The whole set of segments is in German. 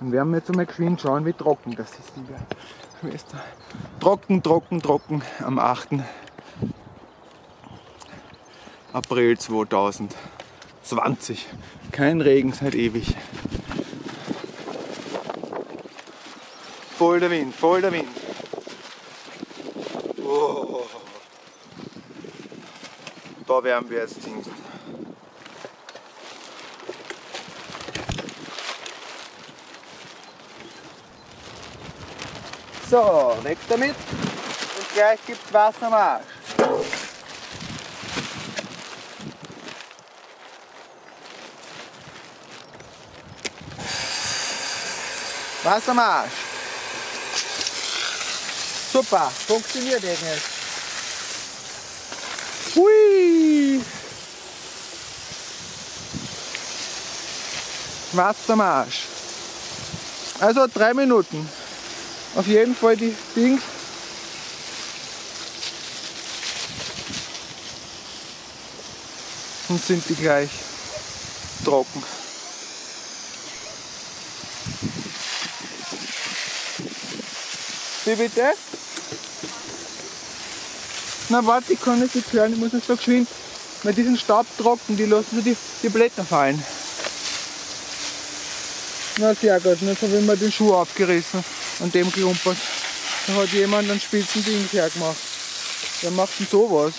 Dann werden wir jetzt einmal geschwind schauen, wie trocken das ist, liebe Schwester. Trocken, trocken, trocken am 8. April 2020. Kein Regen seit ewig. Voll der Wind, voll der Wind. Oh. Da werden wir jetzt hin. So, weg damit. Und gleich gibt's Wasser am Arsch. Wasser am Arsch. Super, funktioniert jetzt. Hui! Wasser am Arsch. Also drei Minuten. Auf jeden Fall die Dings. Und sind die gleich trocken. Wie bitte? Na warte, ich kann nicht hören, ich muss jetzt so geschwind, weil diesen Staub trocken, die lassen so die, die Blätter fallen. Na sehr gut, jetzt habe ich mir den Schuh aufgerissen an dem klumpert. Da hat jemand einen spitzen Ding hergemacht. Wer macht denn sowas?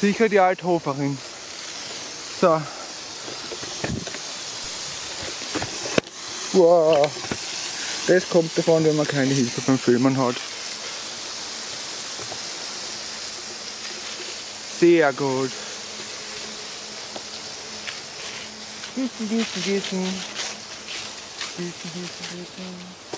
Sicher die Althoferin. So. Wow. Das kommt davon, wenn man keine Hilfe beim Filmen hat. Sehr gut. Gießen, gießen, gießen. Gießen, gießen, gießen.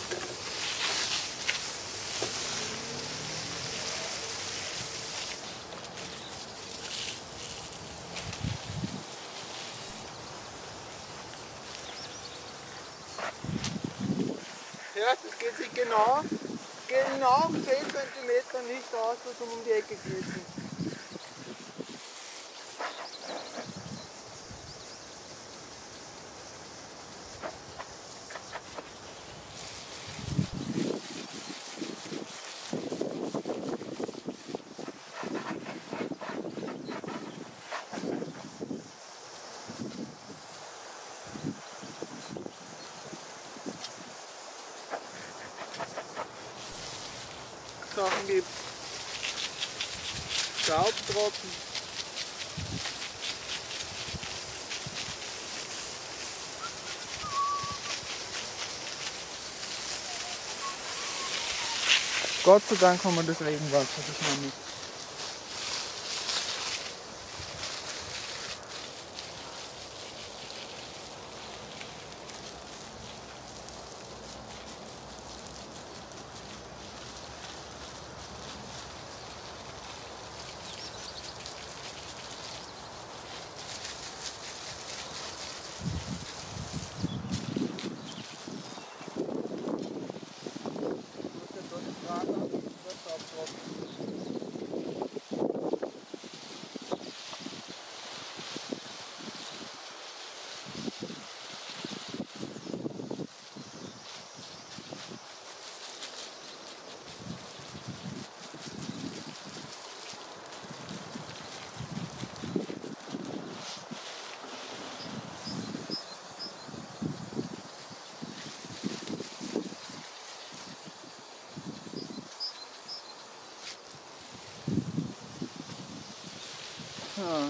Ja, das geht sich genau, genau 10 cm nicht aus, was um die Ecke gießen. Sachen gibt. Staubtropfen. Gott sei Dank haben wir das Regenwasser, das noch nicht. Ja.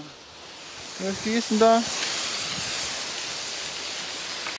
Was gießen da?